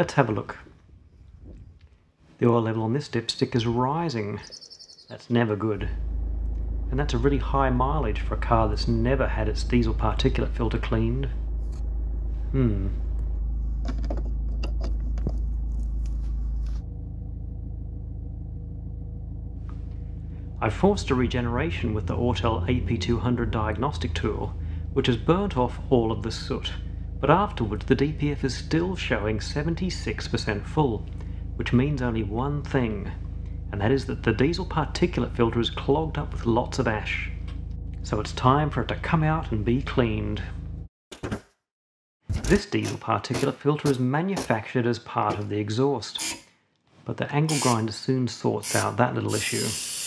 Let's have a look. The oil level on this dipstick is rising. That's never good. And that's a really high mileage for a car that's never had its diesel particulate filter cleaned. Hmm. I forced a regeneration with the Autel AP200 diagnostic tool, which has burnt off all of the soot, but afterwards the DPF is still showing 76% full, which means only one thing, and that is that the diesel particulate filter is clogged up with lots of ash. So it's time for it to come out and be cleaned. This diesel particulate filter is manufactured as part of the exhaust, but the angle grinder soon sorts out that little issue.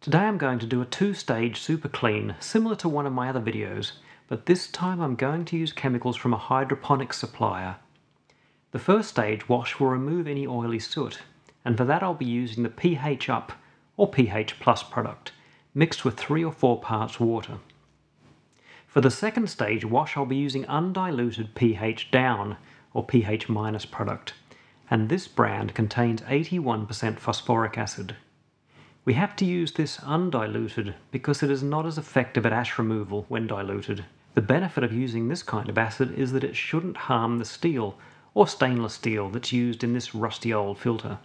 Today I'm going to do a two-stage super clean, similar to one of my other videos, but this time I'm going to use chemicals from a hydroponics supplier. The first stage wash will remove any oily soot, and for that I'll be using the pH up or pH plus product, mixed with 3 or 4 parts water. For the second stage wash I'll be using undiluted pH down or pH minus product, and this brand contains 81% phosphoric acid. We have to use this undiluted because it is not as effective at ash removal when diluted. The benefit of using this kind of acid is that it shouldn't harm the steel or stainless steel that's used in this rusty old filter.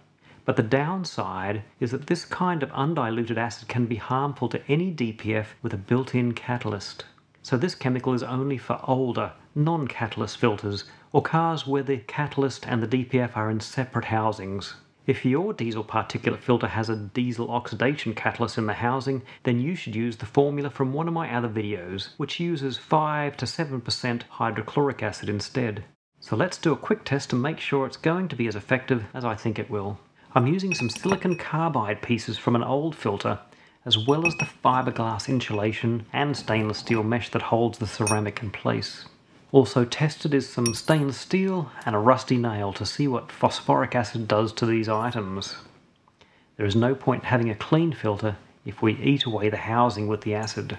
But the downside is that this kind of undiluted acid can be harmful to any DPF with a built-in catalyst. So this chemical is only for older, non-catalyst filters or cars where the catalyst and the DPF are in separate housings. If your diesel particulate filter has a diesel oxidation catalyst in the housing, then you should use the formula from one of my other videos, which uses 5 to 7% hydrochloric acid instead. So let's do a quick test to make sure it's going to be as effective as I think it will. I'm using some silicon carbide pieces from an old filter, as well as the fiberglass insulation and stainless steel mesh that holds the ceramic in place. Also tested is some stainless steel and a rusty nail to see what phosphoric acid does to these items. There is no point having a clean filter if we eat away the housing with the acid.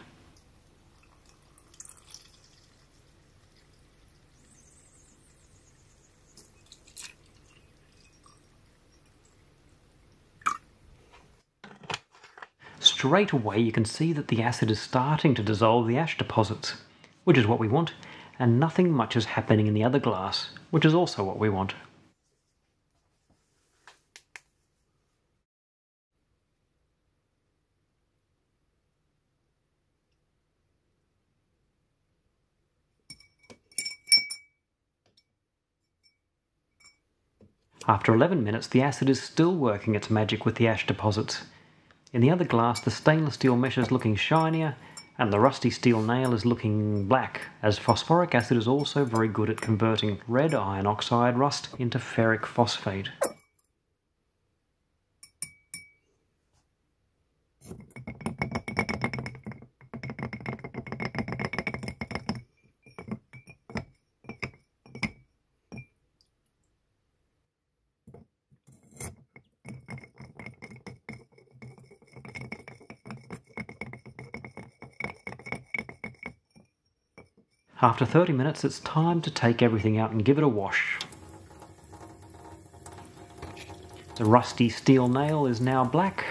Straight away you can see that the acid is starting to dissolve the ash deposits, which is what we want and nothing much is happening in the other glass, which is also what we want. After 11 minutes, the acid is still working its magic with the ash deposits. In the other glass, the stainless steel mesh is looking shinier and the rusty steel nail is looking black, as phosphoric acid is also very good at converting red iron oxide rust into ferric phosphate. After 30 minutes, it's time to take everything out and give it a wash. The rusty steel nail is now black.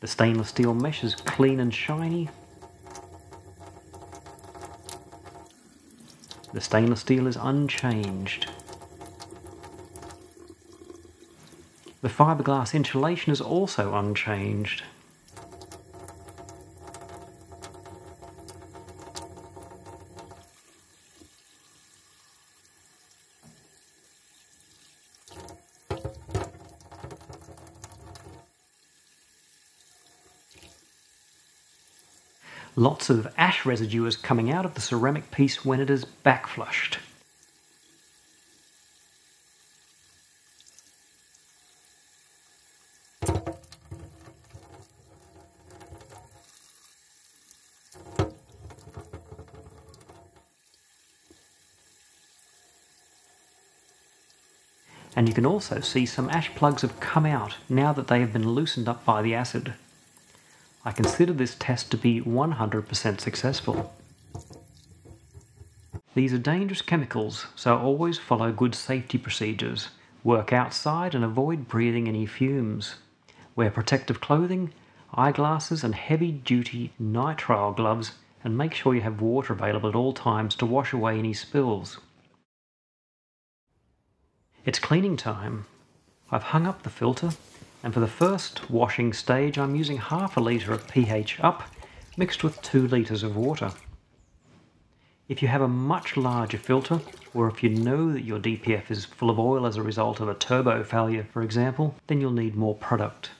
The stainless steel mesh is clean and shiny. The stainless steel is unchanged. The fiberglass insulation is also unchanged. Lots of ash residue is coming out of the ceramic piece when it is backflushed. and you can also see some ash plugs have come out now that they have been loosened up by the acid. I consider this test to be 100% successful. These are dangerous chemicals, so always follow good safety procedures. Work outside and avoid breathing any fumes. Wear protective clothing, eyeglasses and heavy-duty nitrile gloves and make sure you have water available at all times to wash away any spills. It's cleaning time. I've hung up the filter and for the first washing stage I'm using half a litre of pH up mixed with 2 litres of water. If you have a much larger filter or if you know that your DPF is full of oil as a result of a turbo failure for example, then you'll need more product.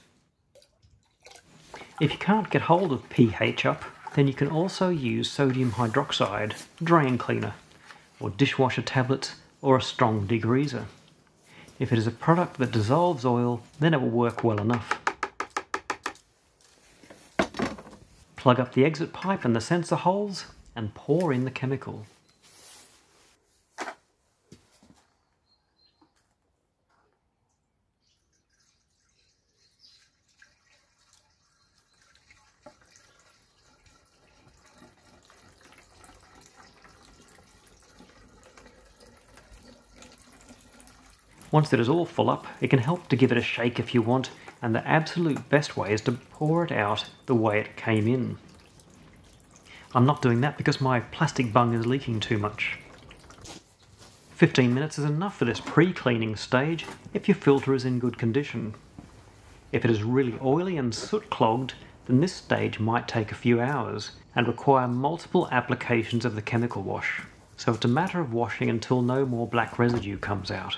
If you can't get hold of pH up, then you can also use sodium hydroxide, drain cleaner, or dishwasher tablets, or a strong degreaser. If it is a product that dissolves oil, then it will work well enough. Plug up the exit pipe and the sensor holes and pour in the chemical. Once it is all full up, it can help to give it a shake if you want, and the absolute best way is to pour it out the way it came in. I'm not doing that because my plastic bung is leaking too much. 15 minutes is enough for this pre-cleaning stage if your filter is in good condition. If it is really oily and soot clogged, then this stage might take a few hours and require multiple applications of the chemical wash. So it's a matter of washing until no more black residue comes out.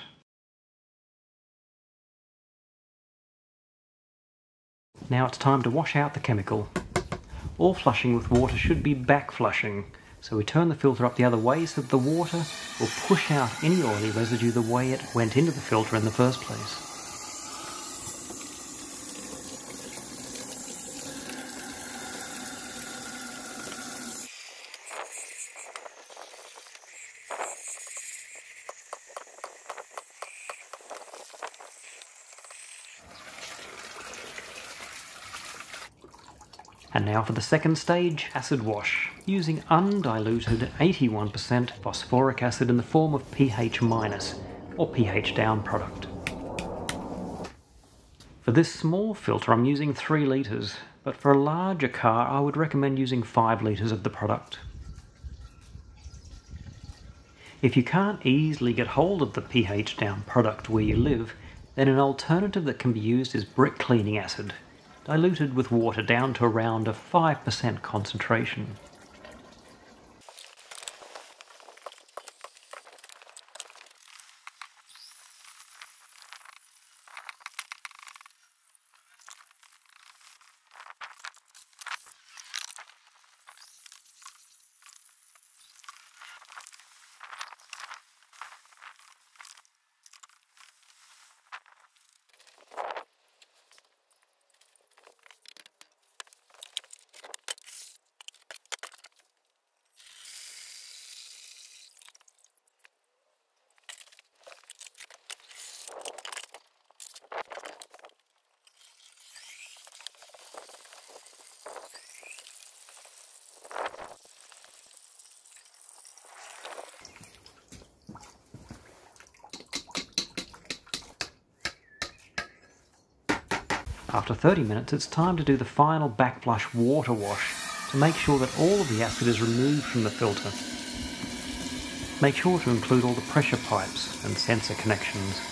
Now it's time to wash out the chemical. All flushing with water should be back flushing, so we turn the filter up the other way so that the water will push out any oily residue the way it went into the filter in the first place. And now for the second stage, acid wash, using undiluted 81% phosphoric acid in the form of pH minus or pH down product. For this small filter I'm using 3 litres, but for a larger car I would recommend using 5 litres of the product. If you can't easily get hold of the pH down product where you live, then an alternative that can be used is brick cleaning acid, diluted with water down to around a 5% concentration. After 30 minutes, it's time to do the final backflush water wash to make sure that all of the acid is removed from the filter. Make sure to include all the pressure pipes and sensor connections.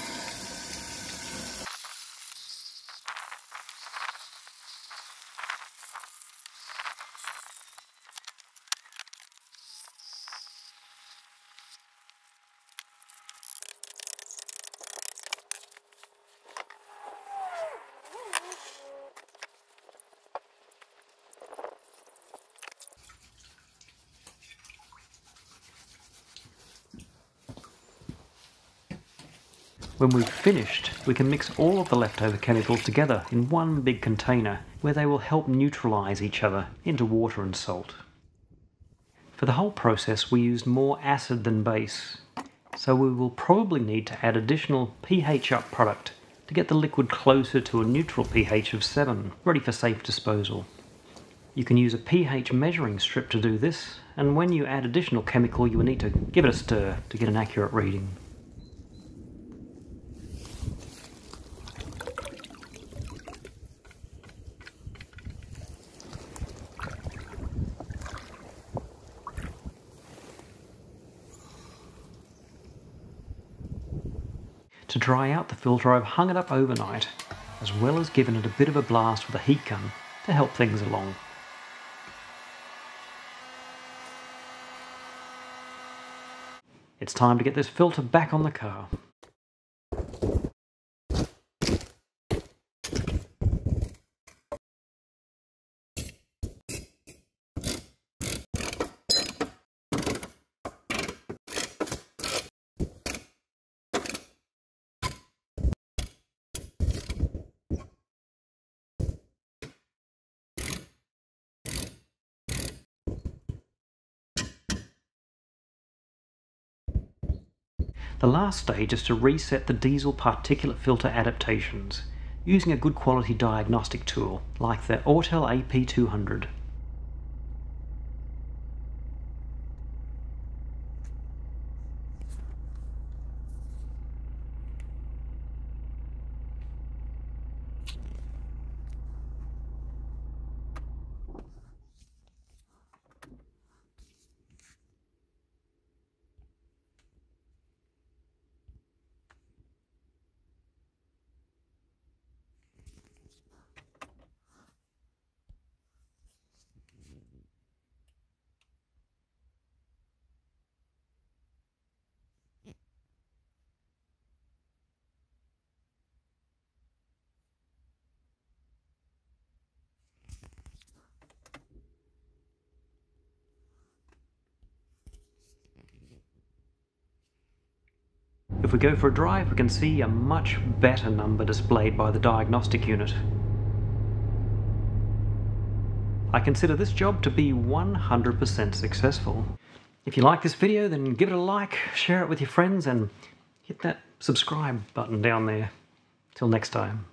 When we've finished, we can mix all of the leftover chemicals together in one big container where they will help neutralise each other into water and salt. For the whole process we used more acid than base, so we will probably need to add additional pH up product to get the liquid closer to a neutral pH of 7, ready for safe disposal. You can use a pH measuring strip to do this, and when you add additional chemical you will need to give it a stir to get an accurate reading. To dry out the filter I've hung it up overnight, as well as given it a bit of a blast with a heat gun to help things along. It's time to get this filter back on the car. The last stage is to reset the diesel particulate filter adaptations using a good quality diagnostic tool like the Autel AP200. If we go for a drive, we can see a much better number displayed by the diagnostic unit. I consider this job to be 100% successful. If you like this video, then give it a like, share it with your friends, and hit that subscribe button down there. Till next time.